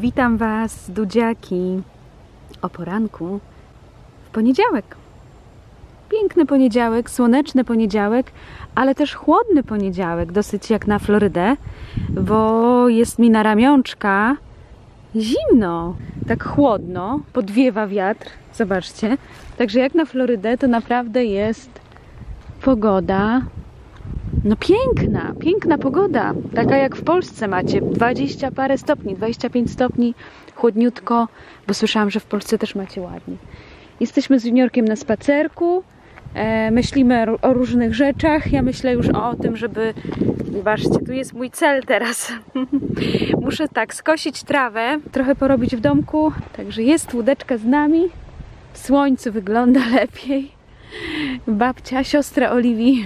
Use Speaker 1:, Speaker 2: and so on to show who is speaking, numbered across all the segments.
Speaker 1: Witam Was, dudziaki, o poranku w poniedziałek. Piękny poniedziałek, słoneczny poniedziałek, ale też chłodny poniedziałek, dosyć jak na Florydę, bo jest mi na ramionczka zimno, tak chłodno, podwiewa wiatr, zobaczcie. Także jak na Florydę to naprawdę jest pogoda no piękna, piękna pogoda. Taka jak w Polsce macie. 20 parę stopni, 25 stopni, chłodniutko, bo słyszałam, że w Polsce też macie ładnie. Jesteśmy z juniorkiem na spacerku. E, myślimy o- różnych rzeczach. Ja myślę już o tym, żeby. Zobaczcie, tu jest mój cel teraz. Muszę tak skosić trawę, trochę porobić w domku. Także jest łódeczka z nami. W słońcu wygląda lepiej. Babcia, siostra Oliwii.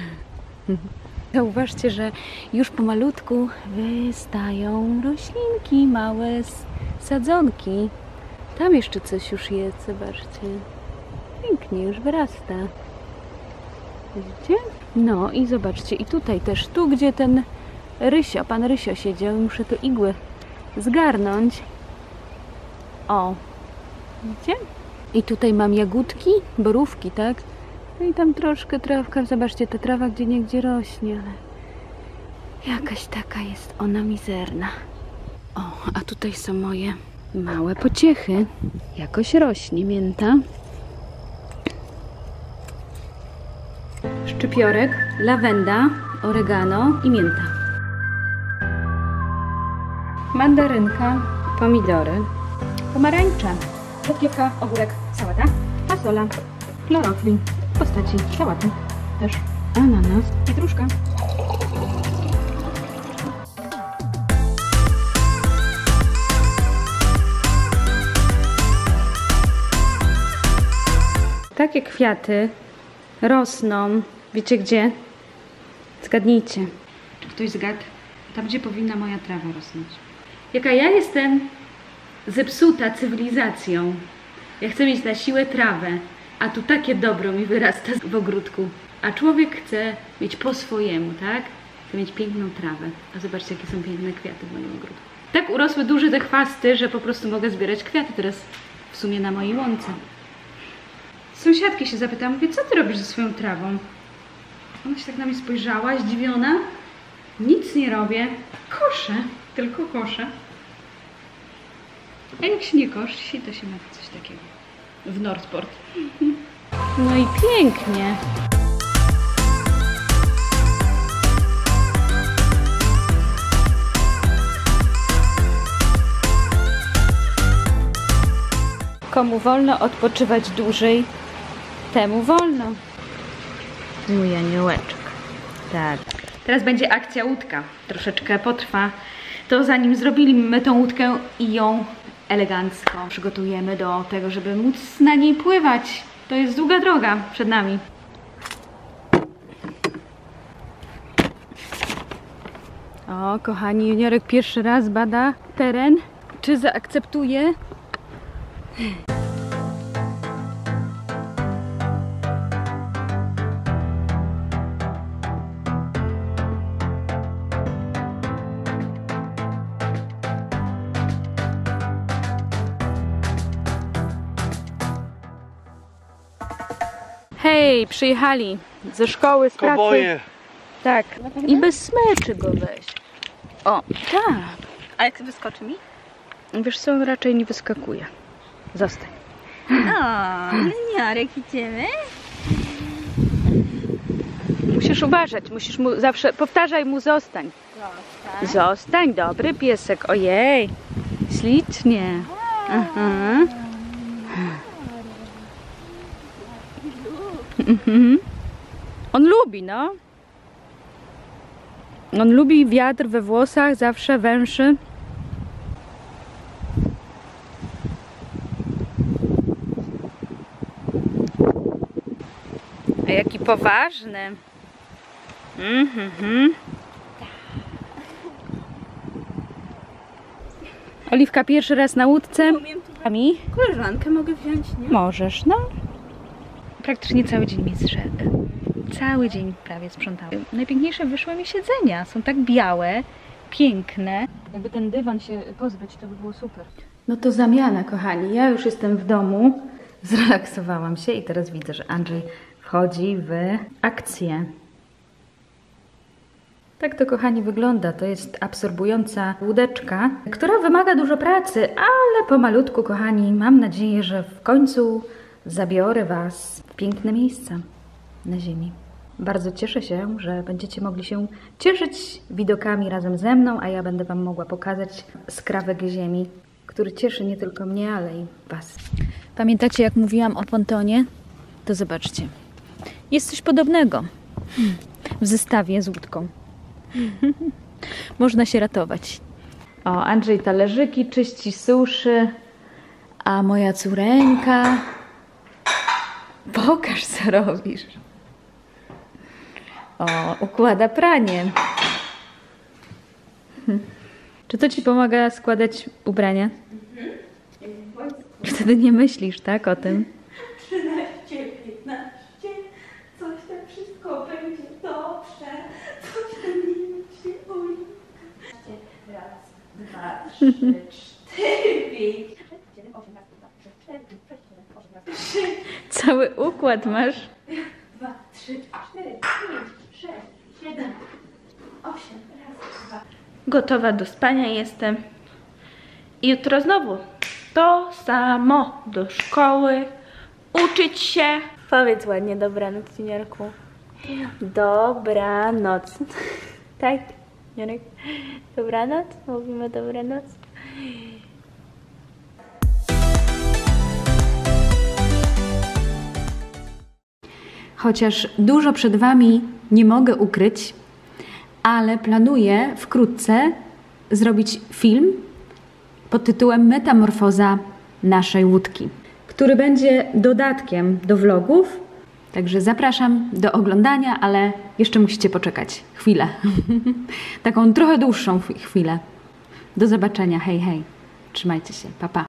Speaker 1: Zauważcie, że już pomalutku wystają roślinki, małe sadzonki. Tam jeszcze coś już jest, zobaczcie. Pięknie, już wyrasta. Widzicie? No i zobaczcie, i tutaj też, tu gdzie ten Rysio, pan Rysio siedział, muszę tu igły zgarnąć. O, widzicie? I tutaj mam jagódki, borówki, tak? I tam troszkę trawka, zobaczcie, ta trawa gdzie niegdzie rośnie, ale jakaś taka jest ona mizerna. O, a tutaj są moje małe pociechy. Jakoś rośnie mięta. Szczypiorek, lawenda, oregano i mięta. Mandarynka, pomidory, pomarańcze, rzodkiewka, ogórek, sałata, fasola, chlorofil w postaci sałaty, też ananas, pietruszka. Takie kwiaty rosną, wiecie gdzie? Zgadnijcie. Ktoś zgadł? Tam, gdzie powinna moja trawa rosnąć. Jaka ja jestem zepsuta cywilizacją. Ja chcę mieć na siłę trawę, a tu takie dobro mi wyrasta w ogródku. A człowiek chce mieć po swojemu, tak? Chce mieć piękną trawę. A zobaczcie, jakie są piękne kwiaty w moim ogródku. Tak urosły duże te chwasty, że po prostu mogę zbierać kwiaty teraz w sumie na mojej łące. Sąsiadki się zapytała, mówię, co ty robisz ze swoją trawą? Ona się tak na mnie spojrzała, zdziwiona. Nic nie robię. Koszę, tylko koszę. A jak się nie koszy, to się ma coś takiego. W Nordsport. No i pięknie. Komu wolno odpoczywać dłużej, temu wolno. Mój aniołeczek. Tak. Teraz będzie akcja łódka. Troszeczkę potrwa. To zanim zrobimy tą łódkę i ją elegancko przygotujemy do tego, żeby móc na niej pływać. To jest długa droga przed nami. O, kochani, juniorek pierwszy raz bada teren. Czy zaakceptuje? Hej, przyjechali ze szkoły, z pracy.
Speaker 2: Koboje.
Speaker 1: Tak. I bez smyczy go weź. O, tak.
Speaker 3: A jak wyskoczy mi?
Speaker 1: Wiesz co, raczej nie wyskakuje. Zostań.
Speaker 3: O, juniorek idziemy?
Speaker 1: Musisz uważać, musisz mu zawsze, powtarzaj mu zostań.
Speaker 3: Zostań.
Speaker 1: Zostań, dobry piesek, ojej. Ślicznie. Aha. Mhm. On lubi, no. On lubi wiatr we włosach, zawsze węszy. A jaki poważny. Mhm. Oliwka pierwszy raz na łódce.
Speaker 3: Umiem tu
Speaker 1: A mi?
Speaker 3: koleżankę mogę wziąć, nie?
Speaker 1: Możesz, no. Praktycznie cały dzień mi zszedł. Cały dzień prawie sprzątałam. Najpiękniejsze wyszły mi siedzenia. Są tak białe, piękne. Jakby ten dywan się pozbyć, to by było super. No to zamiana, kochani. Ja już jestem w domu, zrelaksowałam się i teraz widzę, że Andrzej wchodzi w akcję. Tak to, kochani, wygląda. To jest absorbująca łódeczka, która wymaga dużo pracy, ale pomalutku, kochani, mam nadzieję, że w końcu zabiorę Was w piękne miejsca na Ziemi. Bardzo cieszę się, że będziecie mogli się cieszyć widokami razem ze mną, a ja będę Wam mogła pokazać skrawek Ziemi, który cieszy nie tylko mnie, ale i Was. Pamiętacie, jak mówiłam o pontonie? To zobaczcie. Jest coś podobnego w zestawie z łódką. Można się ratować. O, Andrzej talerzyki czyści, suszy, a moja córeńka... Pokaż, co robisz. O, układa pranie. Czy to ci pomaga składać ubrania? Wtedy nie myślisz, tak, o tym?
Speaker 3: 13, 15, coś tam wszystko będzie dobrze. Coś tam nie będzie oj. Raz, dwa, trzy, cztery, pięć, sześć, siedem, osiem, raz, dwa, trzy, cztery, pięć, sześć, siedem, osiem, raz, dwa, trzy,
Speaker 1: Układ masz.
Speaker 3: dwa, trzy, cztery, pięć, sześć, siedem, osiem, raz, dwa. Gotowa do spania jestem. I jutro znowu to samo do szkoły, uczyć się. Powiedz ładnie dobranoc, Juniorku. Dobranoc. Tak, Juniorek? Dobranoc? Mówimy dobranoc?
Speaker 1: Chociaż dużo przed Wami nie mogę ukryć, ale planuję wkrótce zrobić film pod tytułem Metamorfoza naszej łódki, który będzie dodatkiem do vlogów. Także zapraszam do oglądania, ale jeszcze musicie poczekać chwilę. Taką trochę dłuższą chwilę. Do zobaczenia. Hej, hej. Trzymajcie się. Pa, pa.